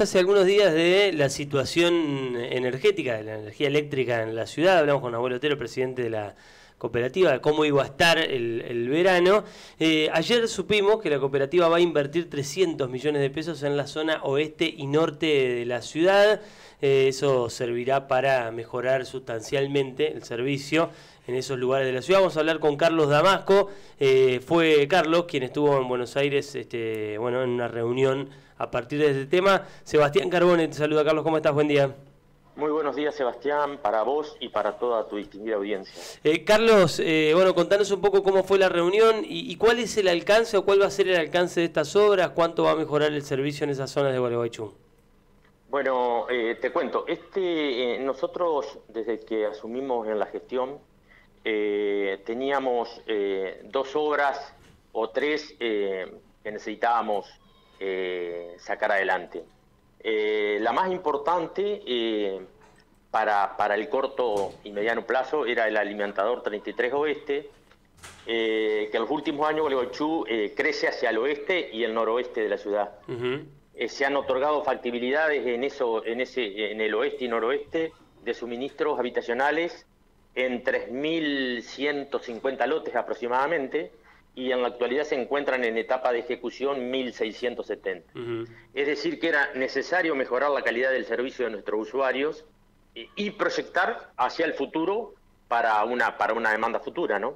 hace algunos días de la situación energética, de la energía eléctrica en la ciudad. Hablamos con Abuelo Otero, presidente de la cooperativa, de cómo iba a estar el, verano. Eh, ayer supimos que la cooperativa va a invertir 300 millones de pesos en la zona oeste y norte de la ciudad. Eh, eso servirá para mejorar sustancialmente el servicio en esos lugares de la ciudad. Vamos a hablar con Carlos Damasco. Eh, fue Carlos quien estuvo en Buenos Aires este, bueno, en una reunión a partir de este tema. Sebastián Carbone te saluda. Carlos, ¿cómo estás? Buen día. Muy buenos días, Sebastián, para vos y para toda tu distinguida audiencia. Eh, Carlos, bueno, contanos un poco cómo fue la reunión y, cuál es el alcance o cuál va a ser el alcance de estas obras, cuánto va a mejorar el servicio en esas zonas de Gualeguaychú. Bueno, eh, te cuento, este, eh, nosotros desde que asumimos en la gestión eh, teníamos dos obras o tres que necesitábamos sacar adelante. la más importante para, para, el corto y mediano plazo era el alimentador 33 Oeste, que en los últimos años Gualeguaychú crece hacia el oeste y el noroeste de la ciudad. Eh, se han otorgado factibilidades en, eso, en, ese, en el oeste y noroeste de suministros habitacionales en 3.150 lotes aproximadamente y en la actualidad se encuentran en etapa de ejecución 1.670. Es decir, que era necesario mejorar la calidad del servicio de nuestros usuarios y, proyectar hacia el futuro para una, para una demanda futura. ¿no?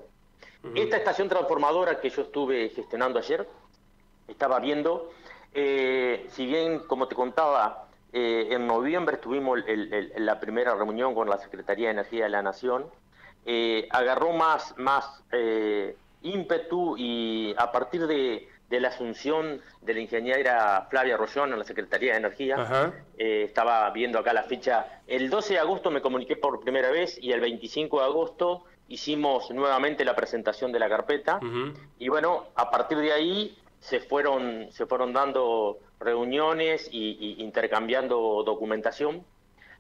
Esta estación transformadora que yo estuve gestionando ayer, estaba viendo eh, si bien, como te contaba, eh, en noviembre tuvimos la primera reunión con la Secretaría de Energía de la Nación, eh, agarró más, más ímpetu y a partir de, la asunción de la ingeniera Flavia Rollón en la Secretaría de Energía, estaba viendo acá la fecha, el 12 de agosto me comuniqué por primera vez y el 25 de agosto hicimos nuevamente la presentación de la carpeta. Y bueno, a partir de ahí se fueron, se fueron dando reuniones y, intercambiando documentación.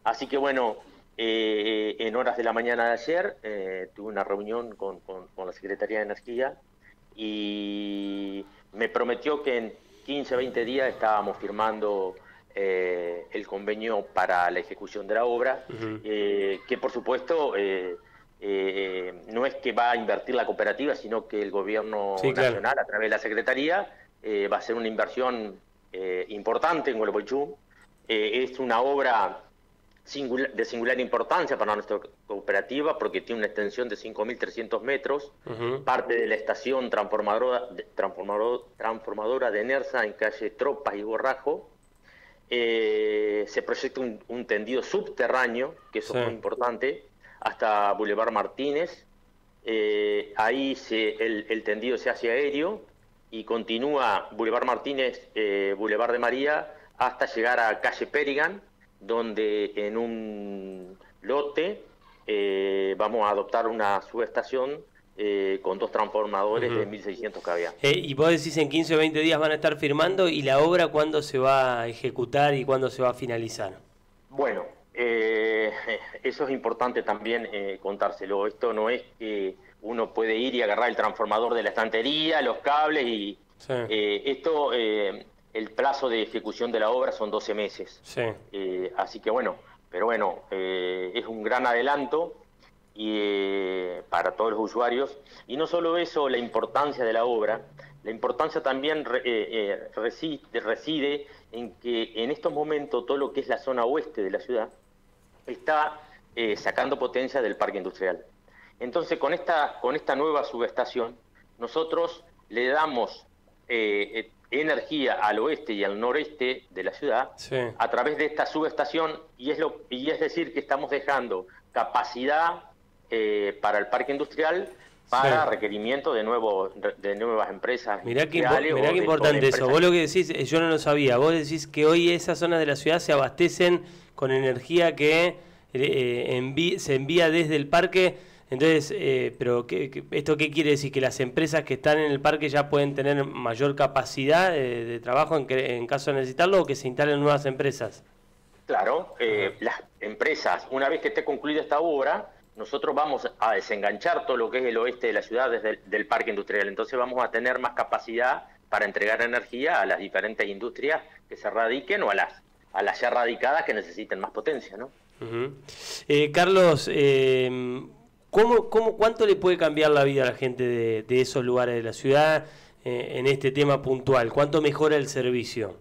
Así que bueno, eh, en horas de la mañana de ayer eh, tuve una reunión con, la Secretaría de Energía y me prometió que en 15, 20 días estábamos firmando eh, el convenio para la ejecución de la obra, que por supuesto eh, no es que va a invertir la cooperativa, sino que el gobierno nacional, a través de la Secretaría, eh, va a hacer una inversión eh, importante en Gualeguaychú. es una obra de singular importancia para nuestra cooperativa porque tiene una extensión de 5.300 metros, parte de la estación transformadora, transformadora, de Nersa en calle Tropas y Borrajo. se proyecta un, tendido subterráneo, que eso es muy importante, hasta Boulevard Martínez. Eh, ahí se, el, tendido se hace aéreo y continúa Boulevard Martínez, eh, Boulevard de María, hasta llegar a calle Perigan, donde en un lote eh, vamos a adoptar una subestación con dos transformadores de 1600 kVA. y vos decís en 15 o 20 días van a estar firmando y la obra cuándo se va a ejecutar y cuándo se va a finalizar. Bueno, eh, eso es importante también eh, contárselo. Esto no es que uno puede ir y agarrar el transformador de la estantería, los cables y eh, esto, eh, el plazo de ejecución de la obra son 12 meses. así que bueno, pero bueno, es un gran adelanto y para todos los usuarios. Y no solo eso, la importancia de la obra, la importancia también reside, reside en que en estos momentos todo lo que es la zona oeste de la ciudad está eh, sacando potencia del parque industrial. Entonces, con esta, con esta nueva subestación, nosotros le damos eh, energía al oeste y al noreste de la ciudad a través de esta subestación y es, lo, y es decir que estamos dejando capacidad eh, para el parque industrial para requerimiento de nuevos de nuevas empresas. Mirá que, mirá qué importante eso. Vos lo que decís, yo no lo sabía. Vos decís que hoy esas zonas de la ciudad se abastecen con energía que eh, se envía desde el parque. Entonces, eh, pero ¿qué, ¿esto qué quiere decir? ¿Que las empresas que están en el parque ya pueden tener mayor capacidad de, trabajo en, en, caso de necesitarlo o que se instalen nuevas empresas? Claro, eh, las empresas, una vez que esté concluida esta obra, nosotros vamos a desenganchar todo lo que es el oeste de la ciudad desde del parque industrial. Entonces vamos a tener más capacidad para entregar energía a las diferentes industrias que se radiquen o a las a las ya radicadas que necesiten más potencia, ¿no? Eh, Carlos, eh, ¿cómo, cómo, ¿cuánto le puede cambiar la vida a la gente de, esos lugares de la ciudad eh, en este tema puntual? ¿Cuánto mejora el servicio?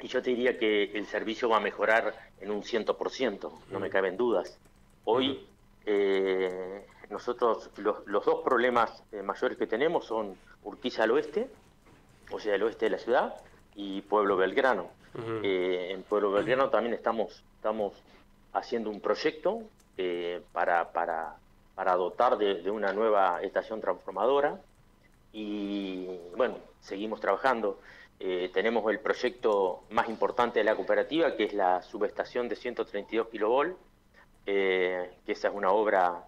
Y yo te diría que el servicio va a mejorar en un 100%, no me caben dudas. Hoy nosotros los, los, dos problemas mayores que tenemos son Urquiza al oeste, o sea, el oeste de la ciudad, y Pueblo Belgrano. En Pueblo Belgrano también estamos, estamos haciendo un proyecto eh, para, para, para, dotar de, una nueva estación transformadora y bueno, seguimos trabajando. Eh, tenemos el proyecto más importante de la cooperativa, que es la subestación de 132 kilovolt, eh, que esa es una obra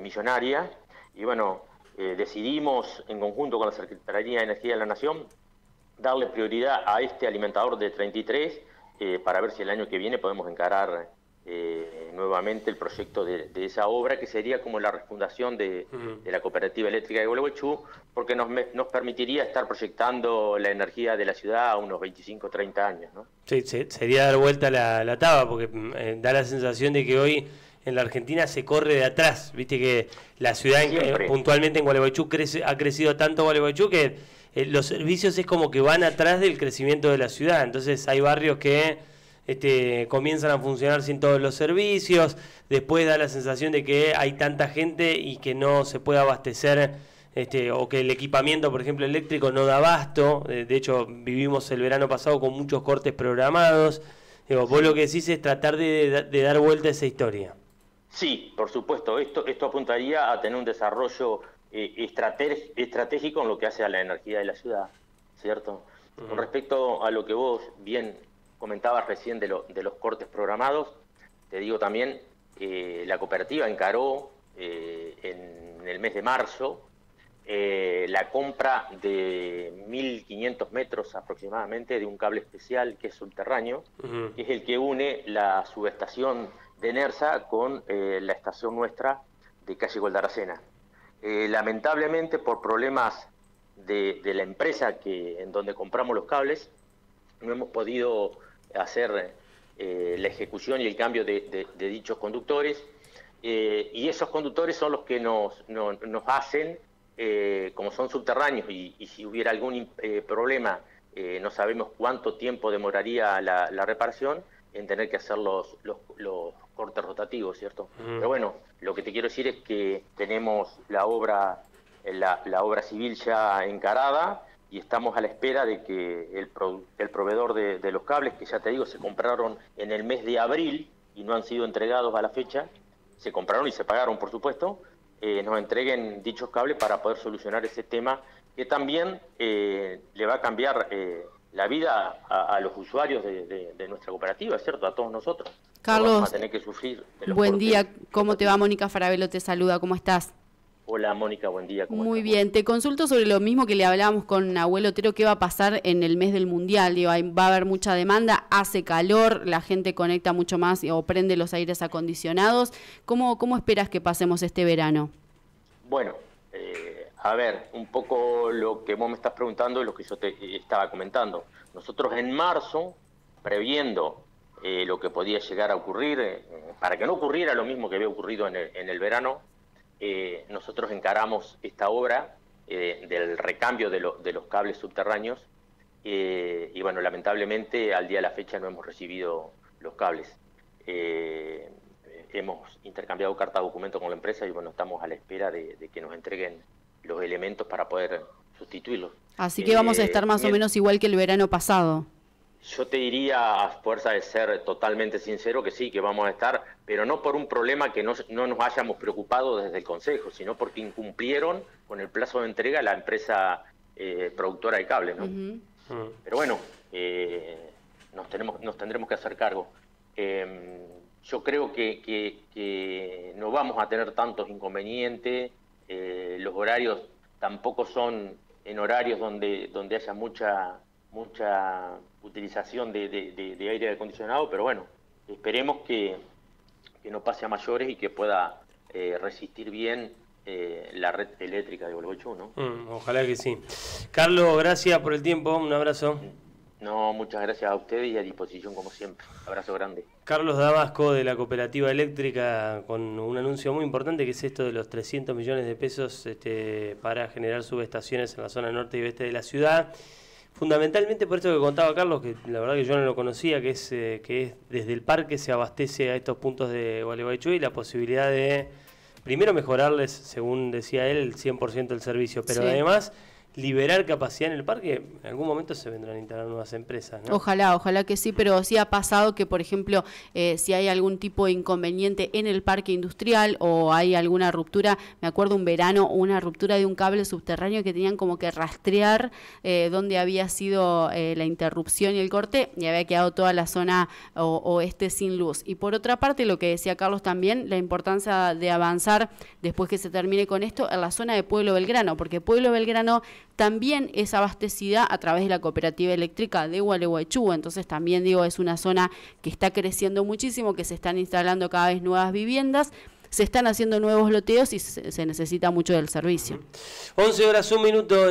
millonaria. Y bueno, decidimos en conjunto con la Secretaría de Energía de la Nación darle prioridad a este alimentador de 33 para ver si el año que viene podemos encarar eh, nuevamente el proyecto de, esa obra, que sería como la refundación de, la Cooperativa Eléctrica de Gualeguaychú, porque nos, nos, permitiría estar proyectando la energía de la ciudad a unos 25 30 años. ¿no? Sí, sería dar vuelta la, la taba, porque mm, eh, da la sensación de que hoy en la Argentina se corre de atrás. Viste que la ciudad, eh, puntualmente en Gualeguaychú, crece, ha crecido tanto Gualeguaychú que los servicios es como que van atrás del crecimiento de la ciudad. Entonces hay barrios que este, comienzan a funcionar sin todos los servicios, después da la sensación de que hay tanta gente y que no se puede abastecer este, o que el equipamiento, por ejemplo, eléctrico no da abasto. De, hecho, vivimos el verano pasado con muchos cortes programados. Digo, vos lo que decís es tratar de, dar vuelta a esa historia. Sí, por supuesto. Esto, esto apuntaría a tener un desarrollo eh, estratégico en lo que hace a la energía de la ciudad, ¿cierto? Con respecto a lo que vos bien comentabas recién de, los cortes programados, te digo también que la cooperativa encaró eh, en el mes de marzo eh, la compra de 1.500 metros aproximadamente de un cable especial que es subterráneo, que es el que une la subestación de Nersa con eh, la estación nuestra de calle Goldaracena. Lamentablemente por problemas de, la empresa que, en donde compramos los cables, no hemos podido hacer eh, la ejecución y el cambio de, dichos conductores. Eh, y esos conductores son los que nos, hacen, eh, como son subterráneos y, si hubiera algún problema, no sabemos cuánto tiempo demoraría la, reparación en tener que hacer los, cortes rotativos, ¿cierto? Pero bueno, lo que te quiero decir es que tenemos la obra, la, la obra civil ya encarada, y estamos a la espera de que el, el proveedor de, los cables, que ya te digo, se compraron en el mes de abril y no han sido entregados a la fecha, se compraron y se pagaron, por supuesto, eh, nos entreguen dichos cables para poder solucionar ese tema que también eh, le va a cambiar eh, la vida a, los usuarios de, nuestra cooperativa, ¿cierto? A todos nosotros. Carlos, tener que sufrir buen día, ¿cómo te va? Mónica Farabelo te saluda, ¿cómo estás? Hola Mónica, buen día. Muy bien, te consulto sobre lo mismo que le hablábamos con Abuelo Otero, qué va a pasar en el mes del Mundial. Digo, va a haber mucha demanda, hace calor, la gente conecta mucho más o prende los aires acondicionados. ¿Cómo, cómo esperas que pasemos este verano? Bueno, eh, a ver, un poco lo que vos me estás preguntando es lo que yo te estaba comentando. Nosotros en marzo, previendo eh, lo que podía llegar a ocurrir, eh, para que no ocurriera lo mismo que había ocurrido en el verano, eh, nosotros encaramos esta obra del recambio de, los cables subterráneos y bueno, lamentablemente al día de la fecha no hemos recibido los cables. hemos intercambiado carta de documento con la empresa y bueno, estamos a la espera de, que nos entreguen los elementos para poder sustituirlos. Así que vamos a estar más o menos igual que el verano pasado. Yo te diría, a fuerza de ser totalmente sincero, que sí, que vamos a estar, pero no por un problema que no, nos hayamos preocupado desde el Consejo, sino porque incumplieron con el plazo de entrega la empresa eh, productora de cable, ¿no? Pero bueno, eh, nos, tenemos, nos tendremos que hacer cargo. Em, yo creo que, que, no vamos a tener tantos inconvenientes, eh, los horarios tampoco son en horarios donde, donde haya mucha mucha utilización de, aire acondicionado, pero bueno, esperemos que, no pase a mayores y que pueda eh, resistir bien eh, la red eléctrica de Volvochú, ¿no? Mm, ojalá que sí. Carlos, gracias por el tiempo, un abrazo. No, muchas gracias a ustedes y a disposición como siempre. Abrazo grande. Carlos Damasco de la Cooperativa Eléctrica con un anuncio muy importante que es esto de los 300 millones de pesos este, para generar subestaciones en la zona norte y oeste de la ciudad. Fundamentalmente por esto que contaba Carlos, que la verdad que yo no lo conocía, que es eh, que es desde el parque se abastece a estos puntos de Gualeguaychú y la posibilidad de, primero mejorarles, según decía él, el 100% del servicio, pero además liberar capacidad en el parque, en algún momento se vendrán a instalar nuevas empresas. ¿no? Ojalá, ojalá que sí, pero sí ha pasado que, por ejemplo, eh, si hay algún tipo de inconveniente en el parque industrial o hay alguna ruptura, me acuerdo un verano, una ruptura de un cable subterráneo que tenían como que rastrear eh, dónde había sido eh, la interrupción y el corte y había quedado toda la zona oeste sin luz. Y por otra parte, lo que decía Carlos también, la importancia de avanzar después que se termine con esto en la zona de Pueblo Belgrano, porque Pueblo Belgrano también es abastecida a través de la cooperativa eléctrica de Gualeguaychú, entonces también digo, es una zona que está creciendo muchísimo, que se están instalando cada vez nuevas viviendas, se están haciendo nuevos loteos y se, necesita mucho del servicio. 11 horas, un minuto.